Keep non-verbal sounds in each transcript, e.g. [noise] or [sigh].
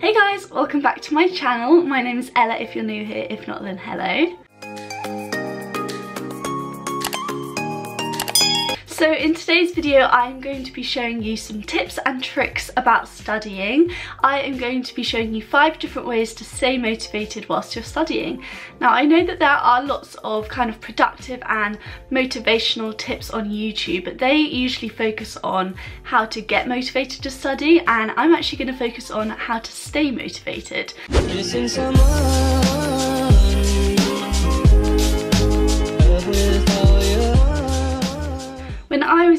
Hey guys, welcome back to my channel. My name is Ella if you're new here, if not then hello. So in today's video I'm going to be showing you some tips and tricks about studying. I am going to be showing you five different ways to stay motivated whilst you're studying. Now I know that there are lots of kind of productive and motivational tips on YouTube but they usually focus on how to get motivated to study and I'm actually going to focus on how to stay motivated.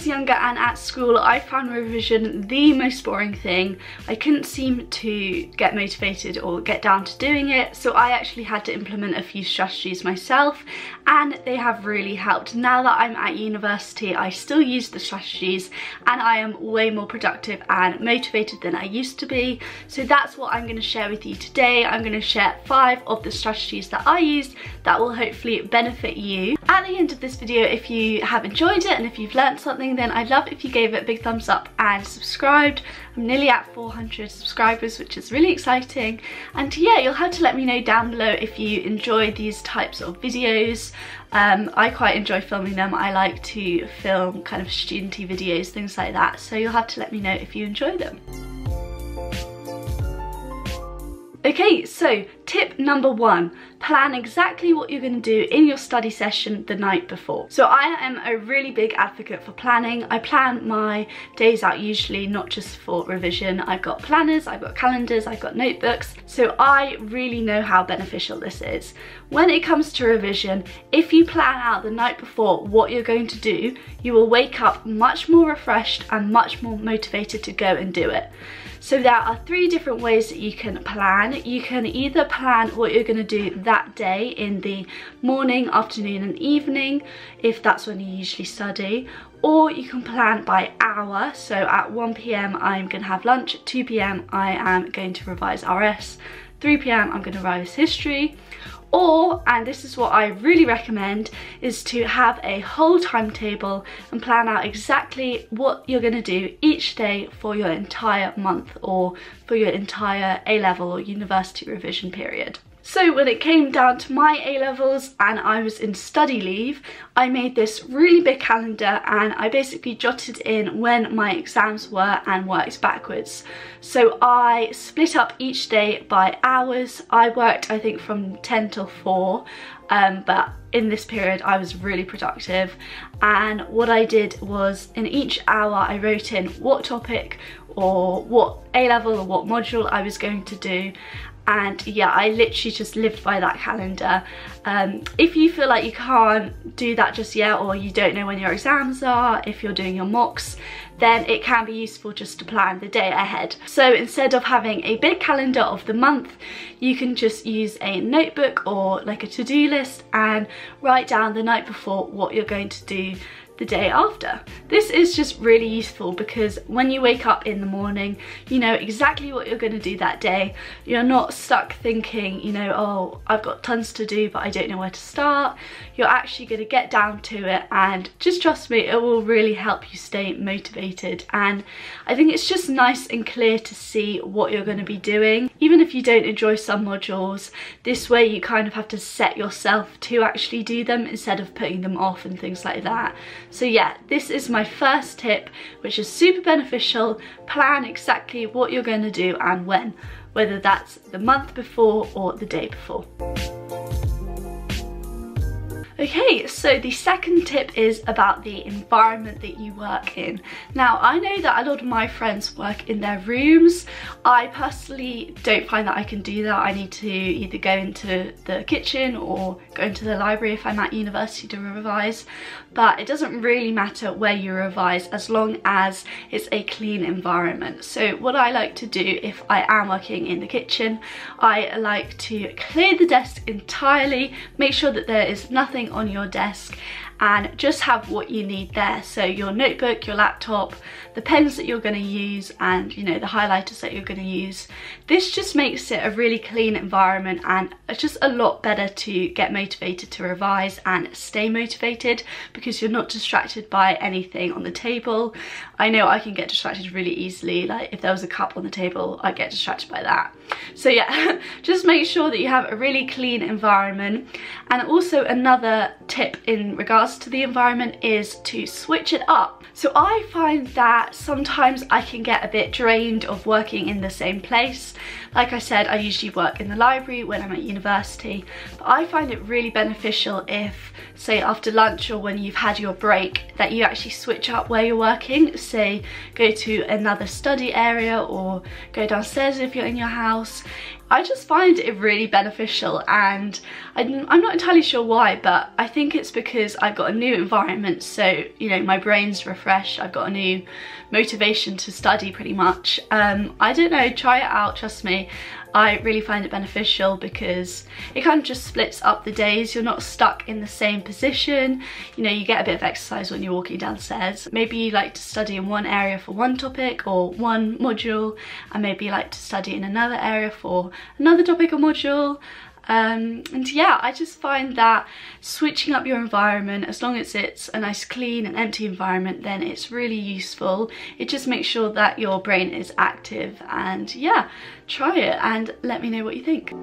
Younger and at school, I found revision the most boring thing. I couldn't seem to get motivated or get down to doing it, so I actually had to implement a few strategies myself, and they have really helped. Now that I'm at university, I still use the strategies, and I am way more productive and motivated than I used to be. So that's what I'm gonna share with you today. I'm gonna share five of the strategies that I used that will hopefully benefit you. At the end of this video, if you have enjoyed it and if you've learned something then I'd love if you gave it a big thumbs up and subscribed. I'm nearly at 400 subscribers which is really exciting and yeah you'll have to let me know down below if you enjoy these types of videos. Um, I quite enjoy filming them. I like to film kind of studenty videos, things like that so you'll have to let me know if you enjoy them. Okay, so tip number one, plan exactly what you're going to do in your study session the night before. So I am a really big advocate for planning. I plan my days out usually not just for revision. I've got planners, I've got calendars, I've got notebooks. So I really know how beneficial this is. When it comes to revision, if you plan out the night before what you're going to do, you will wake up much more refreshed and much more motivated to go and do it. So there are three different ways that you can plan. You can either plan what you're going to do that day in the morning, afternoon and evening, if that's when you usually study, or you can plan by hour. So at 1pm I'm going to have lunch, 2pm I am going to revise RS, 3pm I'm going to revise history, or, and this is what I really recommend, is to have a whole timetable and plan out exactly what you're gonna do each day for your entire month or for your entire A-level or university revision period. So when it came down to my A-levels and I was in study leave, I made this really big calendar and I basically jotted in when my exams were and worked backwards. So I split up each day by hours. I worked I think from 10 till 4 um, but in this period I was really productive and what I did was in each hour I wrote in what topic or what A-level or what module I was going to do and yeah I literally just lived by that calendar um, if you feel like you can't do that just yet or you don't know when your exams are if you're doing your mocks then it can be useful just to plan the day ahead. So instead of having a big calendar of the month, you can just use a notebook or like a to-do list and write down the night before what you're going to do the day after. This is just really useful because when you wake up in the morning, you know exactly what you're going to do that day. You're not stuck thinking, you know, oh, I've got tons to do, but I don't know where to start. You're actually going to get down to it and just trust me, it will really help you stay motivated. And I think it's just nice and clear to see what you're going to be doing. Even if you don't enjoy some modules, this way you kind of have to set yourself to actually do them instead of putting them off and things like that. So yeah, this is my first tip, which is super beneficial. Plan exactly what you're going to do and when, whether that's the month before or the day before. Okay, so the second tip is about the environment that you work in. Now, I know that a lot of my friends work in their rooms. I personally don't find that I can do that. I need to either go into the kitchen or go into the library if I'm at university to revise. But it doesn't really matter where you revise as long as it's a clean environment. So what I like to do if I am working in the kitchen, I like to clear the desk entirely, make sure that there is nothing on your desk and just have what you need there. So your notebook, your laptop, the pens that you're going to use and you know the highlighters that you're going to use. This just makes it a really clean environment and it's just a lot better to get motivated to revise and stay motivated because you're not distracted by anything on the table. I know I can get distracted really easily like if there was a cup on the table I get distracted by that. So yeah, [laughs] just make sure that you have a really clean environment. And also another tip in regards to the environment is to switch it up. So I find that sometimes I can get a bit drained of working in the same place. Like I said, I usually work in the library when I'm at university, but I find it really beneficial if, say after lunch or when you've had your break, that you actually switch up where you're working. Say, go to another study area or go downstairs if you're in your house. I just find it really beneficial and I'm not entirely sure why but I think it's because I've got a new environment so you know my brain's refreshed I've got a new motivation to study pretty much um, I don't know try it out trust me I really find it beneficial because it kind of just splits up the days. You're not stuck in the same position. You know, you get a bit of exercise when you're walking downstairs. Maybe you like to study in one area for one topic or one module, and maybe you like to study in another area for another topic or module. Um, and yeah, I just find that switching up your environment, as long as it's a nice clean and empty environment, then it's really useful. It just makes sure that your brain is active and yeah, try it and let me know what you think.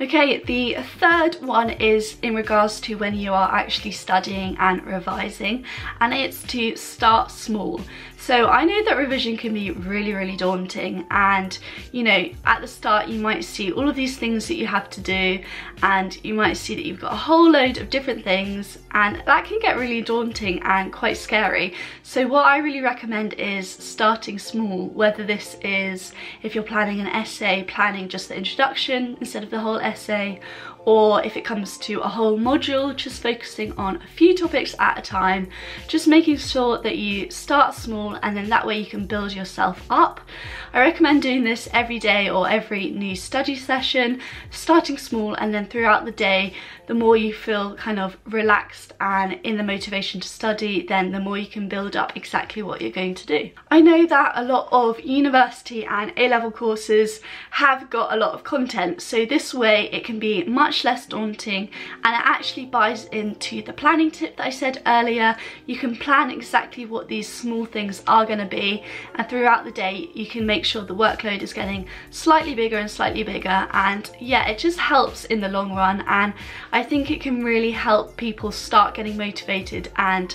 Okay, the third one is in regards to when you are actually studying and revising and it's to start small. So I know that revision can be really, really daunting and, you know, at the start you might see all of these things that you have to do and you might see that you've got a whole load of different things and that can get really daunting and quite scary. So what I really recommend is starting small, whether this is if you're planning an essay, planning just the introduction instead of the whole essay, or if it comes to a whole module, just focusing on a few topics at a time, just making sure that you start small and then that way you can build yourself up. I recommend doing this every day or every new study session, starting small and then throughout the day, the more you feel kind of relaxed and in the motivation to study, then the more you can build up exactly what you're going to do. I know that a lot of university and A-level courses have got a lot of content, so this way it can be much much less daunting and it actually buys into the planning tip that I said earlier. You can plan exactly what these small things are going to be and throughout the day you can make sure the workload is getting slightly bigger and slightly bigger and yeah it just helps in the long run and I think it can really help people start getting motivated and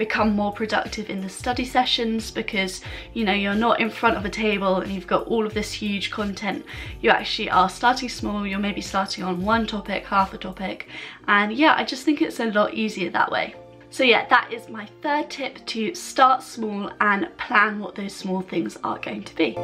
become more productive in the study sessions because you know you're not in front of a table and you've got all of this huge content. You actually are starting small you're maybe starting on one topic half a topic. And yeah I just think it's a lot easier that way. So yeah, that is my third tip to start small and plan what those small things are going to be.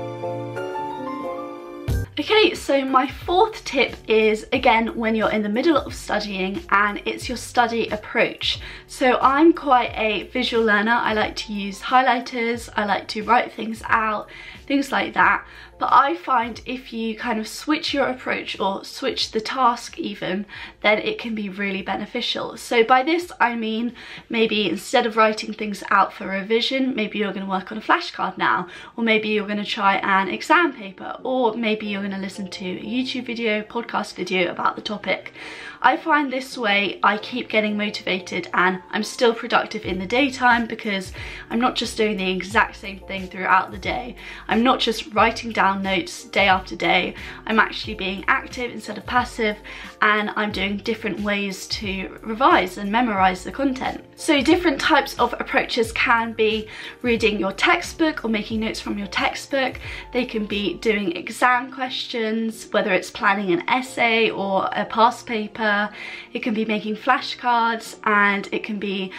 Okay, so my fourth tip is, again, when you're in the middle of studying and it's your study approach. So I'm quite a visual learner. I like to use highlighters, I like to write things out, things like that. But I find if you kind of switch your approach or switch the task even, then it can be really beneficial. So by this I mean maybe instead of writing things out for revision, maybe you're going to work on a flashcard now, or maybe you're going to try an exam paper, or maybe you're going to listen to a YouTube video, podcast video about the topic. I find this way I keep getting motivated and I'm still productive in the daytime because I'm not just doing the exact same thing throughout the day. I'm not just writing down notes day after day. I'm actually being active instead of passive and I'm doing different ways to revise and memorize the content. So different types of approaches can be reading your textbook or making notes from your textbook. They can be doing exam questions, whether it's planning an essay or a past paper. It can be making flashcards and it can be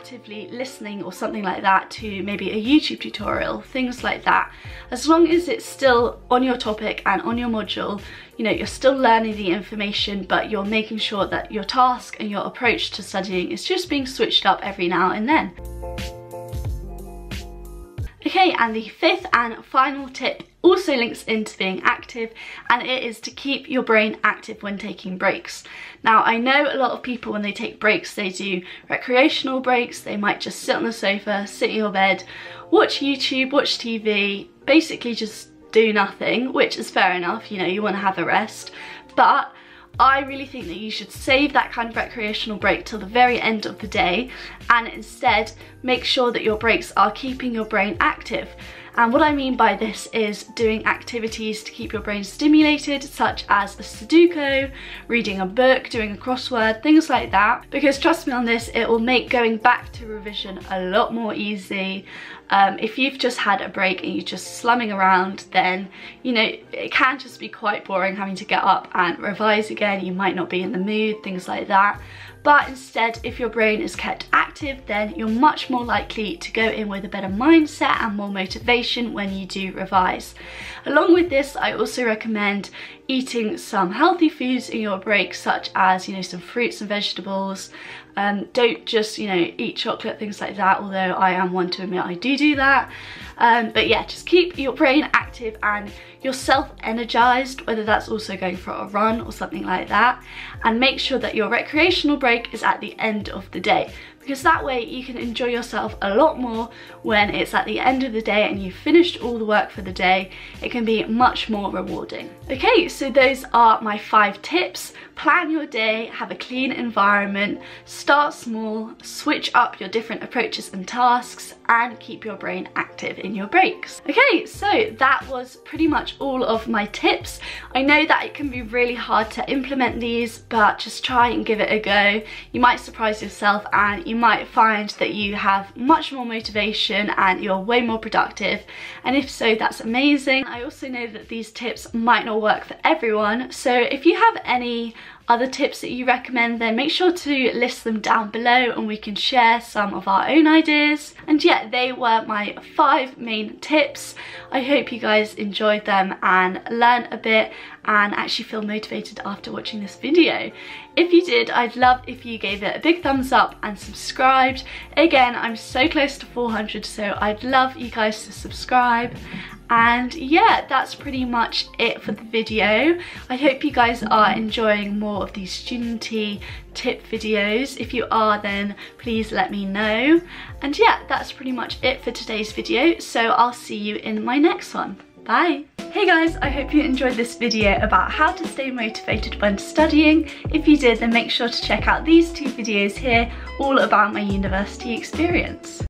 actively listening or something like that to maybe a YouTube tutorial, things like that. As long as it's still on your topic and on your module, you know, you're still learning the information, but you're making sure that your task and your approach to studying is just being switched up every now and then. Okay, and the fifth and final tip also links into being active and it is to keep your brain active when taking breaks. Now I know a lot of people when they take breaks they do recreational breaks, they might just sit on the sofa, sit in your bed, watch YouTube, watch TV, basically just do nothing, which is fair enough, you know, you want to have a rest, but I really think that you should save that kind of recreational break till the very end of the day and instead make sure that your breaks are keeping your brain active. And what I mean by this is doing activities to keep your brain stimulated, such as a Sudoku, reading a book, doing a crossword, things like that. Because trust me on this, it will make going back to revision a lot more easy. Um, if you've just had a break and you're just slumming around, then, you know, it can just be quite boring having to get up and revise again. You might not be in the mood, things like that but instead if your brain is kept active then you're much more likely to go in with a better mindset and more motivation when you do revise. Along with this I also recommend eating some healthy foods in your break such as you know some fruits and vegetables um, don't just you know eat chocolate things like that although I am one to admit I do do that um, but yeah just keep your brain active and yourself energized whether that's also going for a run or something like that and make sure that your recreational break is at the end of the day because that way you can enjoy yourself a lot more when it's at the end of the day and you've finished all the work for the day. It can be much more rewarding. Okay, so those are my five tips. Plan your day, have a clean environment, start small, switch up your different approaches and tasks, and keep your brain active in your breaks. Okay, so that was pretty much all of my tips. I know that it can be really hard to implement these, but just try and give it a go. You might surprise yourself and you might find that you have much more motivation and you're way more productive. And if so, that's amazing. I also know that these tips might not work for everyone. So if you have any other tips that you recommend then make sure to list them down below and we can share some of our own ideas and yeah they were my five main tips I hope you guys enjoyed them and learn a bit and actually feel motivated after watching this video. If you did, I'd love if you gave it a big thumbs up and subscribed. Again, I'm so close to 400, so I'd love you guys to subscribe and yeah that's pretty much it for the video i hope you guys are enjoying more of these studenty tip videos. If you are then please let me know. And yeah that's pretty much it for today's video. So i'll see you in my next one. Bye. Hey guys, I hope you enjoyed this video about how to stay motivated when studying. If you did, then make sure to check out these two videos here, all about my university experience.